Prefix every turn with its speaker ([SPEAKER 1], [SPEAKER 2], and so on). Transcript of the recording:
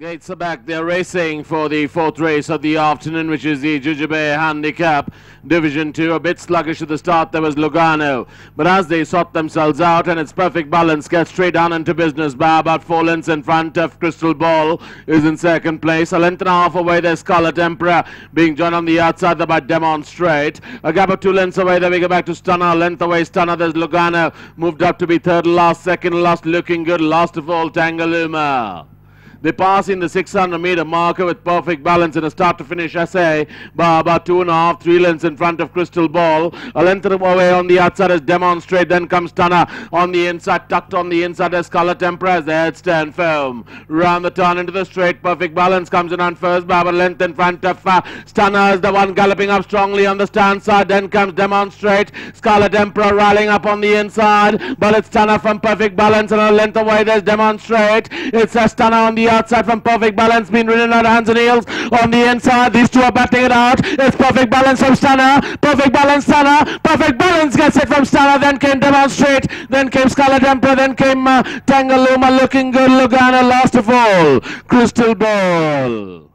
[SPEAKER 1] Gates are back. They're racing for the fourth race of the afternoon, which is the Jujube Handicap Division 2. A bit sluggish at the start, there was Lugano. But as they sort themselves out and its perfect balance gets straight down into business by about four lengths in front of Crystal Ball is in second place. A length and a half away, there's Scarlet Emperor being joined on the outside there by Demonstrate. A gap of two lengths away, there we go back to Stunner. A length away, Stunner. There's Lugano moved up to be third last, second last, looking good. Last of all, Tangaluma. They pass in the 600 meter marker with perfect balance in a start to finish essay by about two and a half, three lengths in front of Crystal Ball. A length away on the outside as Demonstrate. Then comes Stunner on the inside, tucked on the inside as Scarlet Emperor as the headstand firm. Round the turn into the straight, perfect balance comes in on first by a length in front of uh, Stunner is the one galloping up strongly on the stand side. Then comes Demonstrate. Scarlet Emperor rallying up on the inside, but it's Stunner from perfect balance and a length away there's Demonstrate. It's a Stunner on the outside from perfect balance being ridden out hands and heels on the inside. These two are batting it out. It's perfect balance from Stunner. Perfect balance Stunner. Perfect balance gets it from Stunner. Then came Demonstrate. Then came Scarlet Emperor. Then came uh, Tangaluma looking good. Lugano last of all. Crystal Ball.